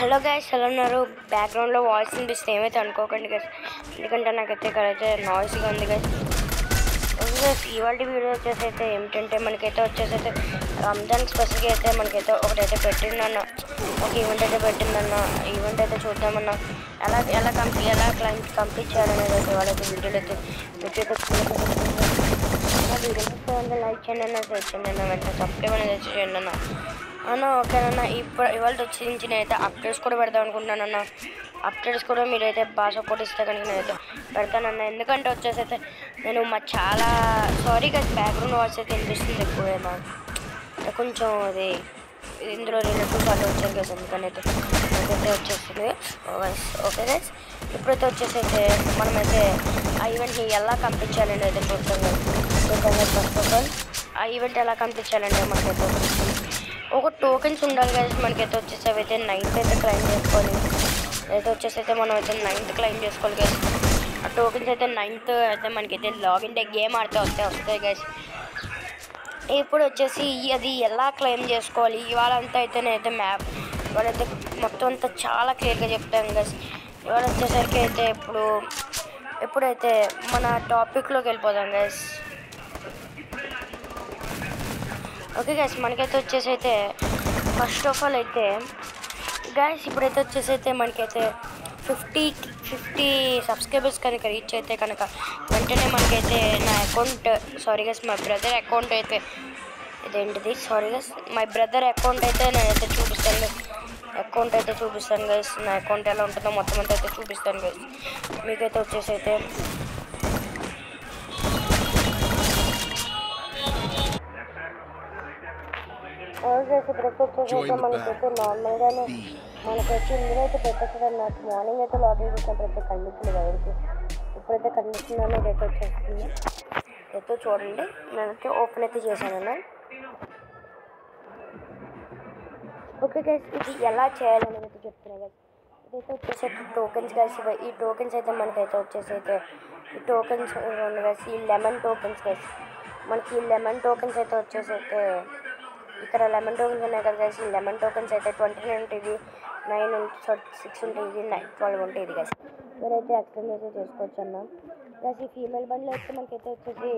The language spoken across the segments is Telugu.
హలో గైస్ ఎలా ఉన్నారు? బ్యాక్గ్రౌండ్లో వాయిస్ అనిపిస్తే ఏమైతే అనుకోకండి గైస్ ఎందుకంటే నాకైతే ఇక్కడైతే నాయిస్గా ఉంది గైస్ గైస్ ఇవాళ వీడియో వచ్చేసి అయితే ఏమిటంటే మనకైతే వచ్చేసి అయితే రంజాన్ స్పెషల్గా అయితే మనకైతే ఒకటైతే పెట్టిందన్న. ఒక ఈవెంట్ అయితే పెట్టిందన్న. ఈవెంట్ అయితే చూద్దామన్నా. ఎలా ఎలా కంప్లీట్ ఎలా క్లైమ్ కంప్లీట్ చేయాలనేది అయితే వాళ్ళైతే వీడియోలో అయితే మీకైతే వీడియో లైక్ చేయండి అన్న చేయండి అన్న వెంటనే సబ్స్క్రైబ్ అనేది చేయండి అన్న. అన్న ఓకేనన్న ఇప్పుడు ఇవాళ వచ్చి నేనైతే అప్డేట్స్ కూడా పెడదాం అనుకుంటున్నాను అన్న. అప్డేట్స్ కూడా మీరైతే బాగా సపోర్ట్ ఇస్తే కనుక నేనైతే పెడతానన్న. ఎందుకంటే వచ్చేసి అయితే నేను మా చాలా సారీ కదా బ్యాక్గ్రౌండ్ వాయిస్ అయితే వినిపిస్తుంది ఎక్కువేమో కొంచెం అది ఇందులో రిలేటివ్ వాళ్ళు వచ్చారు కదా ఎందుకనైతే అయితే నాకైతే వచ్చేస్తుంది ఓకే గైస్ ఇప్పుడైతే వచ్చేసి అయితే మనమైతే ఆ ఈవెంట్ని ఎలా కంపించాలి చేయాలని అయితే చూద్దాం చూద్దాం ఫస్ట్ ఆఫ్ ఆల్ ఆ ఈవెంట్ ఎలా కంప్లీట్ మనకైతే ఒక టోకెన్స్ ఉండాలి కదా మనకైతే వచ్చేసి అవి అయితే నైన్త్ అయితే క్లైమ్ చేసుకోవాలి. అయితే వచ్చేసి అయితే మనం అయితే నైన్త్ క్లైమ్ చేసుకోవాలి కదా ఆ టోకెన్స్ అయితే నైన్త్ అయితే మనకైతే లాగిన్ డే గేమ్ ఆడితే వస్తే వస్తాయి గైస్ ఇప్పుడు వచ్చేసి అది ఎలా క్లెయిమ్ చేసుకోవాలి? ఇవాళ అంతా అయితే నేనైతే మ్యాప్ ఇవాళైతే మొత్తం అంతా చాలా క్లియర్గా చెప్తాను గైస్ ఇవాళ వచ్చేసరికి అయితే ఇప్పుడు ఎప్పుడైతే మన టాపిక్లోకి వెళ్ళిపోదాం గైస్ ఓకే గ్యాస్ మనకైతే వచ్చేసి అయితే ఫస్ట్ ఆఫ్ ఆల్ అయితే గైస్ ఇప్పుడైతే వచ్చేసి అయితే మనకైతే ఫిఫ్టీ ఫిఫ్టీ సబ్స్క్రైబర్స్ కనుక రీచ్ అయితే కనుక వెంటనే మనకైతే నా అకౌంట్ సారీ గస్ మా బ్రదర్ అకౌంట్ అయితే ఇదేంటిది? Sorry guys my brother account అయితే నేనైతే చూపిస్తాను. అకౌంట్ అయితే చూపిస్తాను గైస్ నా అకౌంట్ ఎలా ఉంటుందో మొత్తం అంతా అయితే చూపిస్తాను గైస్ మీకైతే వచ్చేసి అయితే ఇప్పుడైతే వచ్చేసి అయితే మనకైతే నార్మల్గానే మనకైతే ఇందులో అయితే పెట్టేసాడు నాకు మార్నింగ్ అయితే లాగిన్ చేసినప్పుడు అయితే కనిపించలేదు ఎవరికి ఇప్పుడైతే కనిపిస్తుందని ఇదైతే వచ్చేస్తుంది అయితే చూడండి నేనైతే ఓపెన్ అయితే చేశాను ఓకే గైస్ ఇది ఎలా చేయాలని అయితే చెప్తున్నా గైస్ ఇదైతే వచ్చేసి టోకెన్స్ గైస్ ఈ టోకెన్స్ అయితే మనకైతే వచ్చేసి అయితే ఈ టోకెన్స్ ఉన్నాయి గైస్ ఈ లెమన్ టోకెన్స్ గైస్ మనకి ఈ లెమన్ టోకెన్స్ అయితే వచ్చేసి అయితే ఇక్కడ లెమన్ టోకెన్స్ ఉన్నాయి కదా గైస్ లెమన్ టోకెన్స్ అయితే ట్వంటీ నైన్ ఉంటుంది నైన్ సిక్స్ ఉంటుంది నైన్ ట్వెల్వ్ ఉంటుంది ఇది గైస్ అయితే ఎక్స్టెండ్ అయితే చేసుకోవచ్చు అన్న. గైస్ ఈ ఫీమేల్ బండ్లో అయితే మనకైతే వచ్చేసి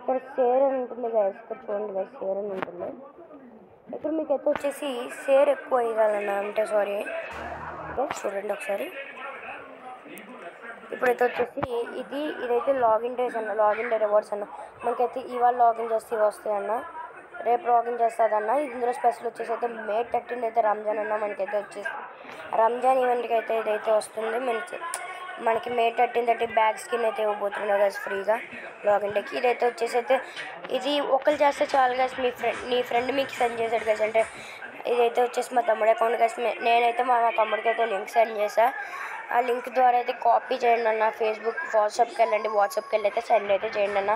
ఇక్కడ షేర్ అని ఉంటుంది గైస్ ఇక్కడ చూడండి గైస్ షేర్ అని ఉంటుంది. ఇక్కడ మీకు అయితే వచ్చేసి షేర్ ఎక్కువ వేయగలన్నా అంటే సారీ చూడండి ఒకసారి. ఇప్పుడైతే వచ్చేసి ఇది ఇదైతే లాగిన్ డేస్ అన్న లాగిన్ డే రివార్డ్స్ అన్న. మనకైతే ఇవాళ లాగిన్ చేస్తే ఇవి వస్తాయి అన్న. రేపు లాగిన్ చేస్తుందన్న. ఇందులో స్పెషల్ వచ్చేసి అయితే మే థర్టీన్ అయితే రంజాన్ అన్న మనకైతే వచ్చేసి. రంజాన్ ఈవెంట్కి అయితే ఇదైతే వస్తుంది. మనకి మనకి May thirteen thirty bag skin అయితే ఇవ్వబోతున్నావు కదా ఫ్రీగా లాగిన్ డేకి. ఇదైతే వచ్చేసి అయితే ఇది ఒకరు చేస్తే చాలు కదా మీ ఫ్రెండ్ నీ ఫ్రెండ్ మీకు సెండ్ చేశాడు కదా అంటే ఇదైతే వచ్చేసి మా తమ్ముడి అకౌంట్ కలిసి నేనైతే మా తమ్ముడికి అయితే లింక్ సెండ్ చేశాను ఆ లింక్ ద్వారా అయితే కాపీ చేయండి అన్న. ఫేస్బుక్ వాట్సాప్కి వెళ్ళండి. వాట్సాప్కి వెళ్ళి అయితే సెండ్ అయితే చేయండి అన్న.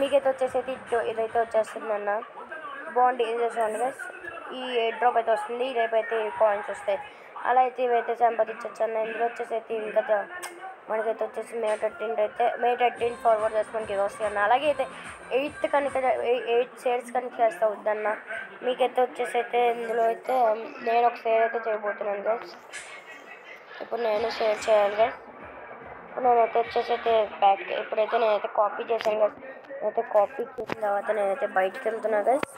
మీకైతే వచ్చేసి అయితే ఇదైతే వచ్చేస్తుంది అన్న బాగుంటే ఇది చేసామండి గైస్ ఈ ఎయిర్ డ్రాప్ అయితే వస్తుంది రేపు అయితే కాయిన్స్ వస్తాయి. అలా అయితే ఇవైతే సంపాదించవచ్చు అన్న. ఇందులో వచ్చేసి అయితే ఇంకా మనకైతే వచ్చేసి మే థర్టీన్ అయితే మే థర్టీన్ ఫార్వర్డ్ చేసి మనకి ఇది వస్తాయి అన్న. అలాగే అయితే ఎయిత్ కనుక ఎయిట్ షేర్స్ కనుక చేస్తా వద్దన్న. మీకైతే వచ్చేసి అయితే ఇందులో అయితే నేను ఒక షేర్ అయితే చేయబోతున్నాను గైస్ ఇప్పుడు నేను షేర్ చేయాలి గైస్ నేనైతే వచ్చేసి అయితే బ్యాక్ ఇప్పుడైతే నేనైతే కాపీ చేశాను కదా నేనైతే కాపీ చేసిన తర్వాత నేనైతే బయటికి వెళ్తున్నా గైస్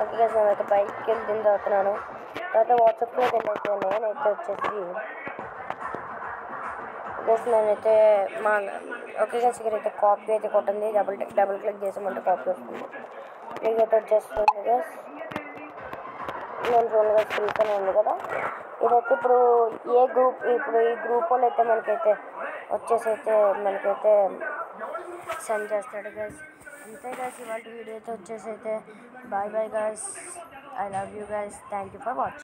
ఓకే గైస్ నేనైతే బయటికి వెళ్ళిన చదువుతున్నాను తర్వాత వాట్సాప్లో వెళ్ళైతే నేనైతే వచ్చేసి గైస్ నేనైతే మా ఓకే గైస్ ఇక్కడ అయితే కాపీ అయితే కొట్టింది. డబుల్ డబుల్ క్లిక్ చేసామంటే కాపీ వస్తుంది. మీకైతే వచ్చేస్తుంది గైస్ నేను జోన్గా ఫ్రీగానే ఉంది కదా. ఇదైతే ఇప్పుడు ఏ గ్రూప్ ఇప్పుడు ఈ గ్రూప్ వాళ్ళు అయితే మనకైతే వచ్చేసి అయితే మనకైతే సెండ్ చేస్తాడు గైస్ అంతే గైస్ ఇవాళ వీడియో అయితే వచ్చేసి అయితే bye bye guys I love you guys thank you for watching